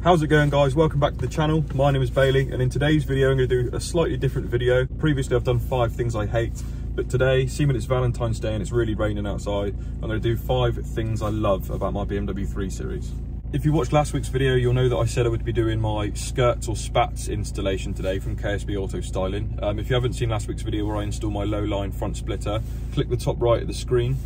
How's it going guys? Welcome back to the channel. My name is Bailey and in today's video I'm going to do a slightly different video. Previously I've done five things I hate, but today, seeing it's Valentine's Day and it's really raining outside, I'm going to do five things I love about my BMW 3 Series. If you watched last week's video, you'll know that I said I would be doing my skirts or spats installation today from KSB Auto Styling. Um, if you haven't seen last week's video where I install my low line front splitter, click the top right of the screen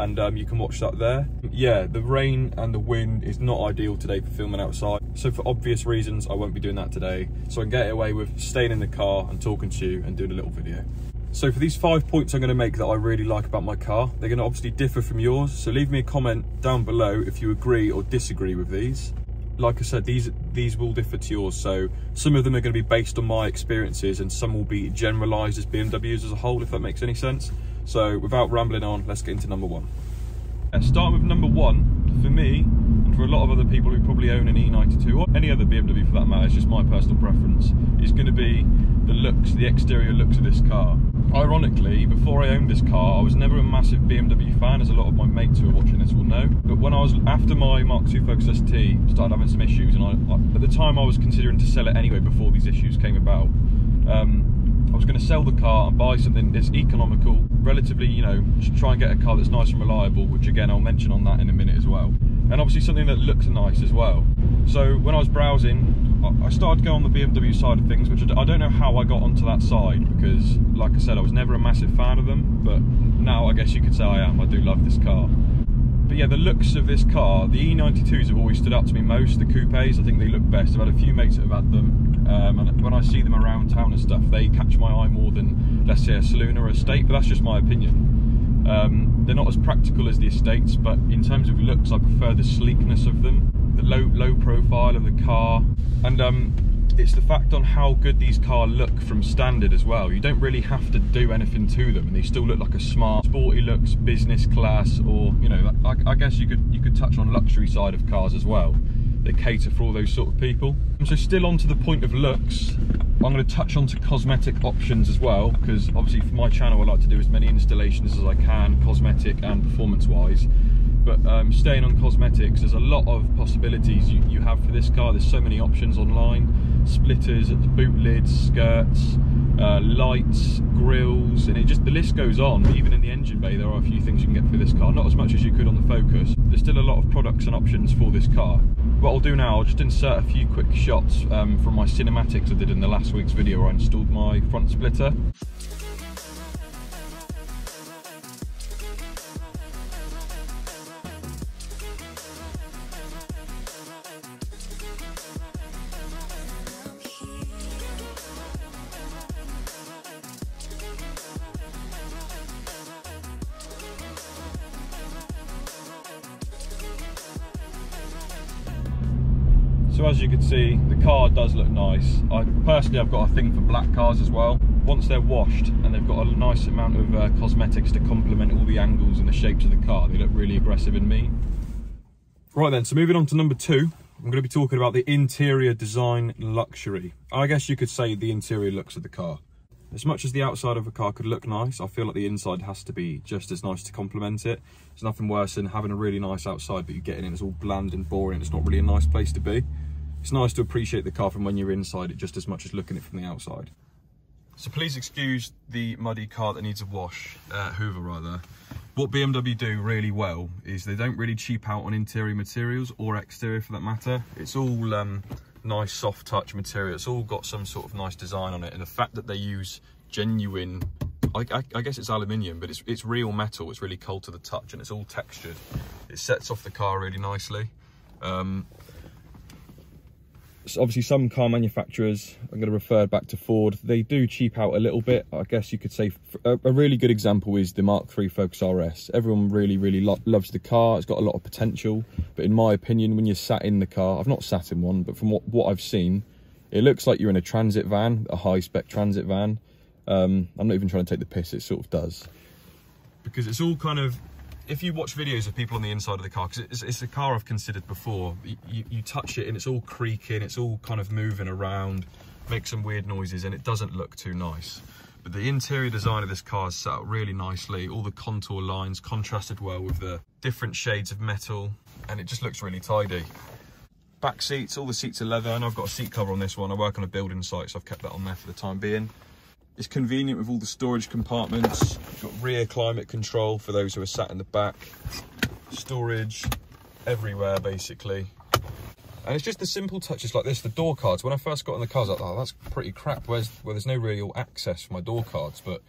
and um, you can watch that there. Yeah, the rain and the wind is not ideal today for filming outside. So for obvious reasons, I won't be doing that today. So I can get away with staying in the car and talking to you and doing a little video. So for these five points I'm going to make that I really like about my car, they're to obviously differ from yours. So leave me a comment down below if you agree or disagree with these. Like I said, these these will differ to yours. So some of them are going to be based on my experiences and some will be generalized as BMWs as a whole, if that makes any sense. So without rambling on, let's get into number one. Uh, starting with number one, for me, and for a lot of other people who probably own an E92 or any other BMW for that matter, it's just my personal preference, is going to be the looks, the exterior looks of this car. Ironically, before I owned this car, I was never a massive BMW fan, as a lot of my mates who are watching this will know. But when I was, after my Mark II Focus ST started having some issues, and I, at the time I was considering to sell it anyway before these issues came about, um, I was going to sell the car and buy something that's economical, relatively, you know, try and get a car that's nice and reliable, which again, I'll mention on that in a minute as well. And obviously something that looks nice as well. So when I was browsing, I started going on the BMW side of things, which I don't know how I got onto that side because, like I said, I was never a massive fan of them, but now I guess you could say I am. I do love this car. But yeah, the looks of this car, the E92s have always stood out to me most, the coupes, I think they look best. I've had a few mates that have had them, um, and when I see them around town and stuff, they catch my eye more than, let's say, a saloon or a estate, but that's just my opinion. Um, they're not as practical as the estates, but in terms of looks, I prefer the sleekness of them, the low low profile of the car, and um, it's the fact on how good these cars look from standard as well. You don't really have to do anything to them and they still look like a smart, sporty looks, business class, or, you know, I, I guess you could, you could touch on luxury side of cars as well. They cater for all those sort of people. So still on to the point of looks, I'm going to touch on to cosmetic options as well, because obviously for my channel I like to do as many installations as I can, cosmetic and performance wise but um, staying on cosmetics, there's a lot of possibilities you, you have for this car. There's so many options online, splitters, boot lids, skirts, uh, lights, grills, and it just the list goes on. Even in the engine bay, there are a few things you can get for this car. Not as much as you could on the Focus. There's still a lot of products and options for this car. What I'll do now, I'll just insert a few quick shots um, from my cinematics I did in the last week's video where I installed my front splitter. So as you can see, the car does look nice. I Personally, I've got a thing for black cars as well. Once they're washed and they've got a nice amount of uh, cosmetics to complement all the angles and the shapes of the car, they look really aggressive in me. Right then, so moving on to number two, I'm going to be talking about the interior design luxury. I guess you could say the interior looks of the car. As much as the outside of a car could look nice, I feel like the inside has to be just as nice to complement it. There's nothing worse than having a really nice outside, but you get in and it's all bland and boring. It's not really a nice place to be it's nice to appreciate the car from when you're inside it just as much as looking at it from the outside. So please excuse the muddy car that needs a wash, uh, Hoover rather. What BMW do really well is they don't really cheap out on interior materials or exterior for that matter. It's all um, nice soft touch material. It's all got some sort of nice design on it. And the fact that they use genuine, I, I, I guess it's aluminium, but it's, it's real metal. It's really cold to the touch and it's all textured. It sets off the car really nicely. Um, obviously some car manufacturers i'm going to refer back to ford they do cheap out a little bit. I guess you could say a, really good example is the mark iii focus rs everyone really really lo loves the car it's got a lot of potential but in my opinion when you're sat in the car i've not sat in one but from what, what i've seen it looks like you're in a transit van a high spec transit van. Um, i'm not even trying to take the piss it sort of does. Because it's all kind of if you watch videos of people on the inside of the car, because it's, it's, a car I've considered before, you, you touch it and it's all creaking, it's all kind of moving around, makes some weird noises and it doesn't look too nice. But the interior design of this car is set up really nicely. All the contour lines contrasted well with the different shades of metal and it just looks really tidy. Back seats, all the seats are leather, and I've got a seat cover on this one. I work on a building site, so I've kept that on there for the time being. It's convenient with all the storage compartments. You've got rear climate control for those who are sat in the back. Storage everywhere, basically. And it's just the simple touches like this. The door cards, when I first got in the car, I was like, oh, that's pretty crap. Where's, well, there's no real access for my door cards, but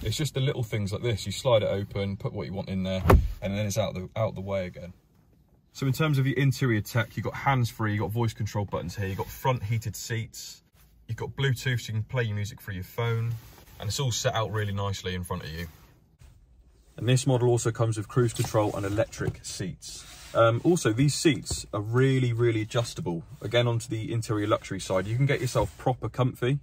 it's just the little things like this. You slide it open, put what you want in there, and then it's out the, out the way again. So in terms of your interior tech, you've got hands-free, you've got voice control buttons here, you've got front heated seats, you've got Bluetooth so you can play your music through your phone, and it's all set out really nicely in front of you. And this model also comes with cruise control and electric seats. Um, also, these seats are really, really adjustable. Again, onto the interior luxury side, you can get yourself proper comfy.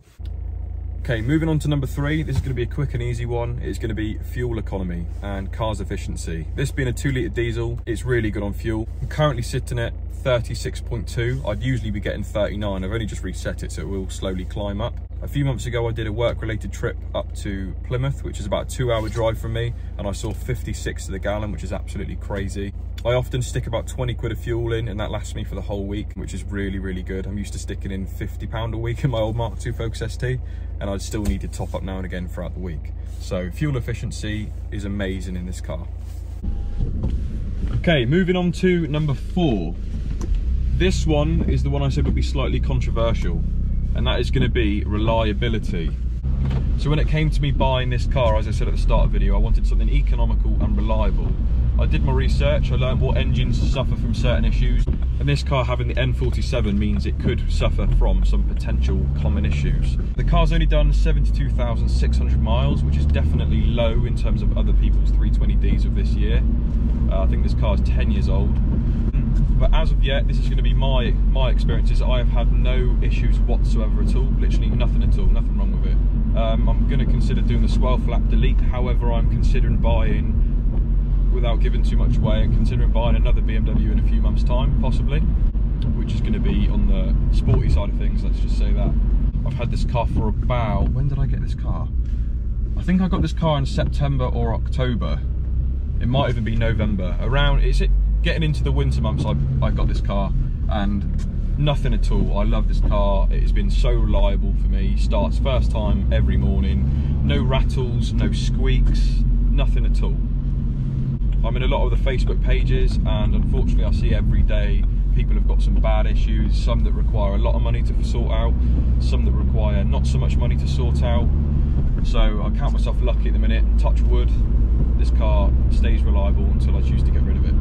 Okay, moving on to number three. This is going to be a quick and easy one. It's going to be fuel economy and cars efficiency. This being a two litre diesel, it's really good on fuel. I'm currently sitting at 36.2. I'd usually be getting 39. I've only just reset it, so it will slowly climb up. A few months ago, I did a work-related trip up to Plymouth, which is about a two-hour drive from me, and I saw 56 to the gallon, which is absolutely crazy. I often stick about 20 quid of fuel in, and that lasts me for the whole week, which is really, really good. I'm used to sticking in 50 pound a week in my old Mark II Focus ST, and I'd still need to top up now and again throughout the week. So fuel efficiency is amazing in this car. Okay, moving on to number four. This one is the one I said would be slightly controversial and that is going to be reliability. So when it came to me buying this car, as I said at the start of the video, I wanted something economical and reliable. I did my research, I learned what engines suffer from certain issues, and this car having the N47 means it could suffer from some potential common issues. The car's only done 72,600 miles, which is definitely low in terms of other people's 320Ds of this year. Uh, I think this car is 10 years old but as of yet this is going to be my my experiences i have had no issues whatsoever at all literally nothing at all nothing wrong with it um, i'm going to consider doing the swirl flap delete however i'm considering buying without giving too much away and considering buying another bmw in a few months time possibly which is going to be on the sporty side of things let's just say that i've had this car for about when did i get this car i think i got this car in september or october it might even be november around is it getting into the winter months, I, I got this car and nothing at all. I love this car. It has been so reliable for me. Starts first time every morning. No rattles, no squeaks, nothing at all. I'm in a lot of the Facebook pages and unfortunately I see every day people have got some bad issues, some that require a lot of money to sort out, some that require not so much money to sort out. So I count myself lucky at the minute, touch wood, this car stays reliable until I choose to get rid of it.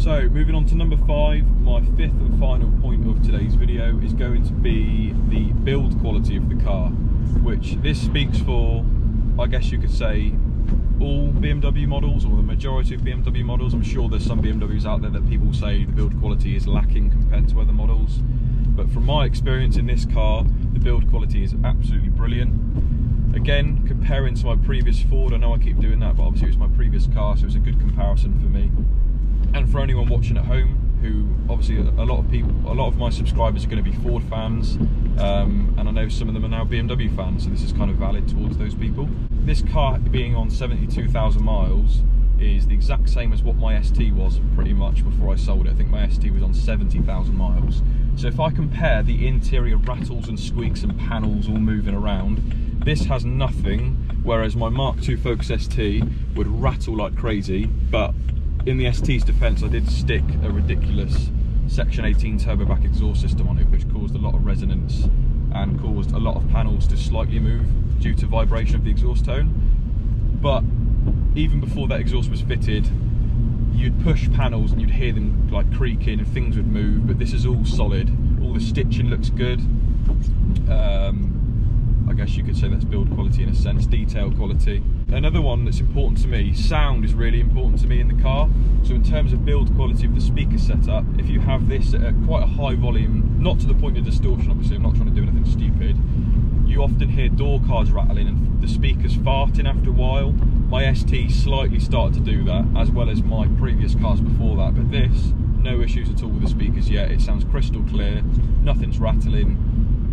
So moving on to number five, my fifth and final point of today's video is going to be the build quality of the car, which this speaks for, I guess you could say, all BMW models or the majority of BMW models. I'm sure there's some BMWs out there that people say the build quality is lacking compared to other models. But from my experience in this car, the build quality is absolutely brilliant. Again, comparing to my previous Ford, I know I keep doing that, but obviously it was my previous car, so it's a good comparison for me and for anyone watching at home who obviously a lot of people a lot of my subscribers are going to be ford fans um, and i know some of them are now bmw fans so this is kind of valid towards those people. This car being on 72,000 miles is the exact same as what my st was pretty much before i sold it. I think my st was on 70,000 miles. So if i compare the interior rattles and squeaks and panels all moving around this has nothing whereas my mark ii focus st would rattle like crazy but in the ST's defence, I did stick a ridiculous Section 18 turbo back exhaust system on it, which caused a lot of resonance and caused a lot of panels to slightly move due to vibration of the exhaust tone. But even before that exhaust was fitted, you'd push panels and you'd hear them like creaking and things would move, but this is all solid. All the stitching looks good. Um, I guess you could say that's build quality in a sense, detail quality. Another one that's important to me, sound is really important to me in the car. So in terms of build quality of the speaker setup, if you have this at quite a high volume, not to the point of distortion obviously, I'm not trying to do anything stupid, you often hear door cards rattling and the speakers farting after a while. My ST slightly started to do that, as well as my previous cars before that, but this, no issues at all with the speakers yet. It sounds crystal clear, nothing's rattling,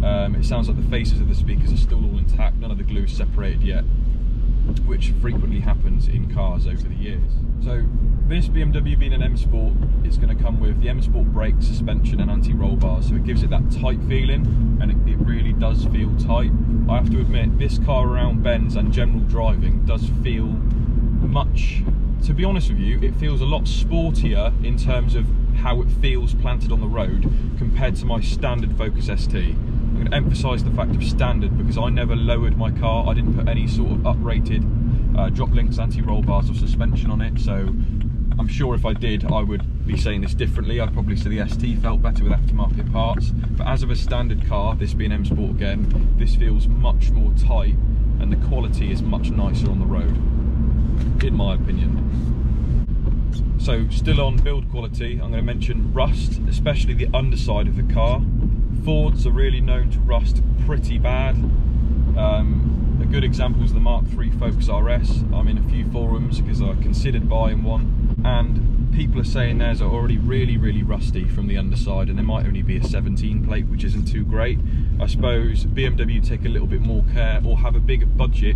um, it sounds like the faces of the speakers are still all intact, none of the glue is separated yet. which frequently happens in cars over the years. So this BMW being an M Sport, it's going to come with the M Sport brake, suspension and anti-roll bars, so it gives it that tight feeling, and it, it really does feel tight. I have to admit, this car around bends and general driving does feel much, to be honest with you, it feels a lot sportier in terms of how it feels planted on the road compared to my standard Focus ST. I'm going to emphasise the fact of standard because I never lowered my car. I didn't put any sort of uprated uh, drop links, anti-roll bars or suspension on it. So I'm sure if I did, I would be saying this differently. I'd probably say the ST felt better with aftermarket parts. But as of a standard car, this being M Sport again, this feels much more tight and the quality is much nicer on the road, in my opinion. So still on build quality, I'm going to mention rust, especially the underside of the car. Fords are really known to rust pretty bad. Um, a good example is the Mark III Focus RS. I'm in a few forums because I considered buying one and people are saying theirs are already really, really rusty from the underside and there might only be a 17 plate, which isn't too great. I suppose BMW take a little bit more care or have a bigger budget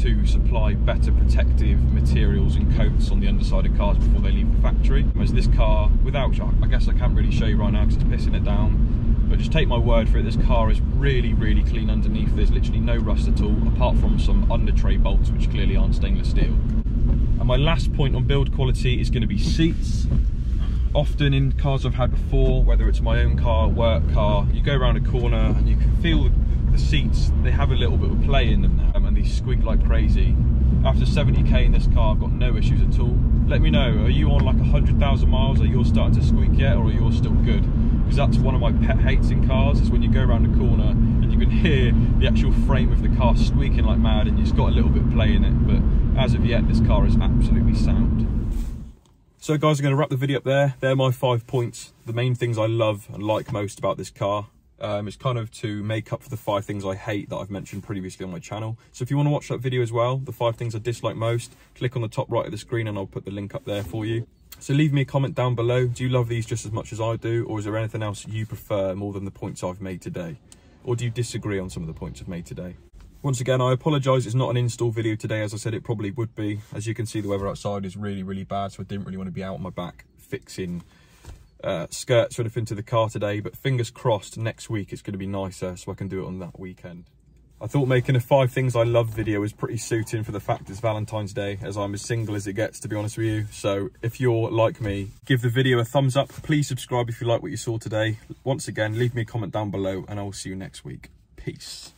to supply better protective materials and coats on the underside of cars before they leave the factory. Whereas this car, without, I guess I can't really show you right now because it's pissing it down, but just take my word for it, this car is really, really clean underneath. There's literally no rust at all, apart from some under tray bolts, which clearly aren't stainless steel. And my last point on build quality is gonna be seats. Often in cars I've had before, whether it's my own car, work car, you go around a corner and you can feel the seats, they have a little bit of play in them now, and they squeak like crazy. After 70k in this car, I've got no issues at all. Let me know, are you on like 100,000 miles? Are yours starting to squeak yet, or are yours still good? Because that's one of my pet hates in cars is when you go around a corner and you can hear the actual frame of the car squeaking like mad and it's got a little bit of play in it but as of yet this car is absolutely sound so guys i'm going to wrap the video up there they're my five points the main things i love and like most about this car um, it's kind of to make up for the five things I hate that I've mentioned previously on my channel. So if you want to watch that video as well, the five things I dislike most, click on the top right of the screen and I'll put the link up there for you. So leave me a comment down below. Do you love these just as much as I do? Or is there anything else you prefer more than the points I've made today? Or do you disagree on some of the points I've made today? Once again, I apologise it's not an install video today. As I said, it probably would be. As you can see, the weather outside is really, really bad. So I didn't really want to be out on my back fixing uh, skirts or anything to the car today. But fingers crossed, next week it's going to be nicer so I can do it on that weekend. I thought making a five things I love video was pretty suiting for the fact it's Valentine's Day as I'm as single as it gets to be honest with you. So if you're like me, give the video a thumbs up. Please subscribe if you like what you saw today. Once again, leave me a comment down below and I will see you next week. Peace.